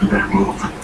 Better move.